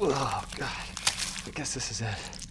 Oh, God. I guess this is it.